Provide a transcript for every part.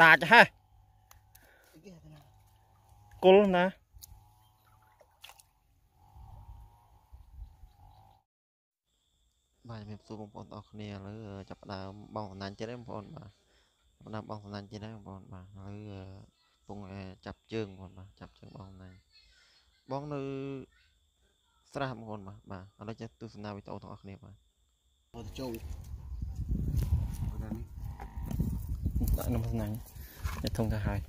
ដាច់ហេះគល់ណាបាទជំរាបសួរបងប្អូនទាំងអស់គ្នាឥឡូវចាប់ផ្ដើមបងសំណាញ់ទៀតហើយបងប្អូនបាទចាប់ផ្ដើមបងសំណាញ់ទៀតហើយបងប្អូនបាទឥឡូវកំពុងចាប់ជើងបងប្អូនបាទចាប់ជើងបងសំណាញ់បងនៅស្រះបងប្អូនបាទបាទឥឡូវចេះទស្សនាវីដេអូទាំងអស់គ្នាបាទទៅចូល ដល់នេះ ដាក់នំសំណាញ់នេះធំទៅហើយ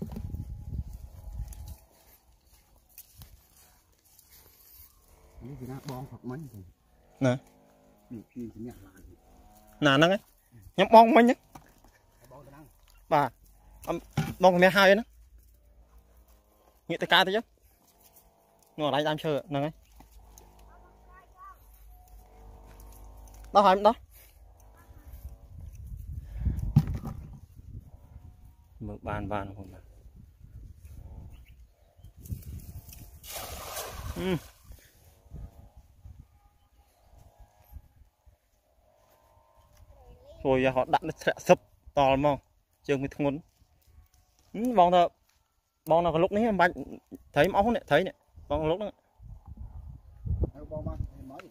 នេះគឺណាបងផឹកមិញទៅ ណា នេះគឺសម្រាប់ឡាយ ណាហ្នឹងឯងខ្ញុំបងមិញហ្នឹង បងទៅហ្នឹង បាទអំបងសម្រាប់ហើយហ្នឹងងាកទៅការទៅចឹងនោះអត់ឯងដើមឈើហ្នឹងឯងដោះហើយមិនដោះ មើលបានបានបងប្អូនបាទអឺជួយយកដាក់នៅធ្លាក់សឹបតល់ហ្មងជើងវាធ្ងន់ហឹមបងថាបងនៅកលុកនេះមិនបាច់ត្រីមកអស់នេះត្រីនេះបងកលុកហ្នឹងហើយបងបានហើយមក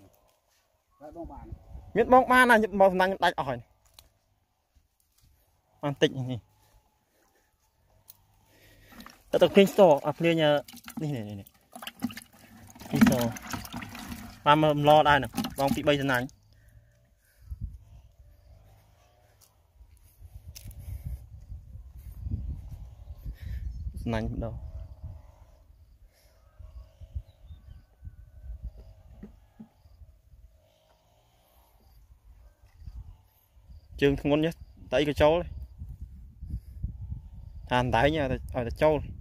ហើយបងបានមានបងបានណាបងសំណាញ់ខ្ញុំដាច់អស់ហើយនេះបានតិចនេះ តែទៅភ្លេងស្ទអាភ្លេងនេះនេះនេះភ្លេងស្ទបានមកម្លដែរហ្នឹងបងពី3សំណាញ់សំណាញ់ម្ដងជើងធ្ងន់ចេះតែអីក៏ចូលដែរថាអណ្ដែងឲ្យតែឲ្យតែចូល បាត់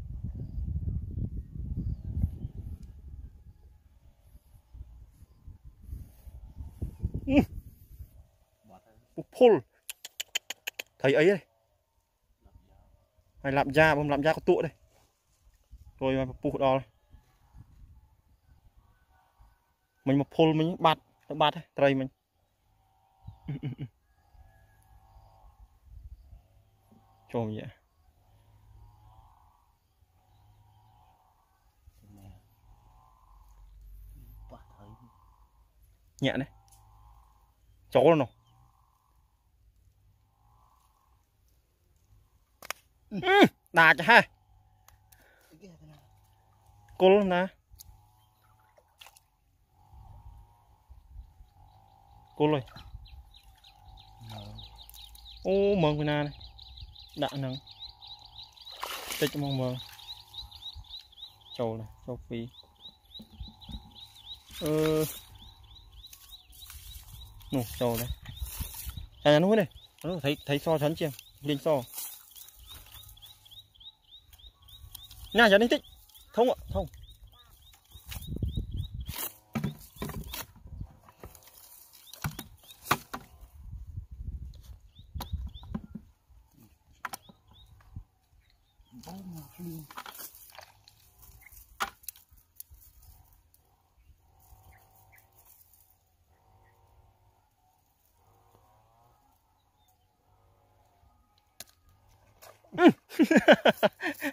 ហើយ ពុះភុលត្រីអីទេហើយឡាប់យ៉ាបំឡាប់យ៉ាក៏តក់ដែររួយមកពុះដល់មិញមកភុលមិញបាត់ទៅបាត់ហើយត្រីមិញចូលយ៉ាបាត់ហើយញាក់នេះចូលនោះអឺដាច់ហេះគល់ណា 저걸로 응 나자 하 꼴로 나 꼴로 ô mừng của na này. Đã nắng. Tích mong mừng châu này châu phi ờ nổ sò đấy chả nhắn hút này thấy thấy so chắn chưa? Linh so. Nhà chắn thích, thông ạ thông Oh my. យ៉ាងនេះតិចធំអត់ធំ បងមក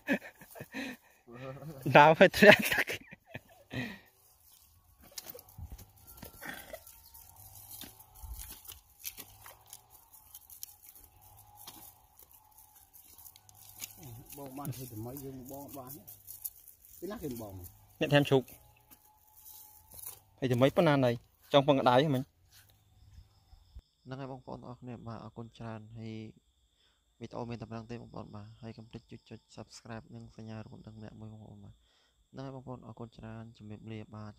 ភ្លៀង ដើរទៅធ្លាក់ទឹក បងបានធ្វើតែមកយើងបងបានពីណាគេបង អ្នកថែមជ្រូកហើយតែមិនប៉ុណ្ណាណៃចង់ពងក្តៅហ្មិញហ្នឹងហើយបងប្អូនទាំងអស់គ្នាបាទអរគុណច្រើនហើយ វីដេអូមានតែប៉ុណ្្នឹងទេបងប្អូនបាទហើយកុំភ្លេចចុចចុច Subscribe និងសញ្ញារូបដឹងអ្នកមួយបងប្អូនបាទហ្នឹងហើយបងប្អូនអរគុណច្រើនជំរាបលាបាទ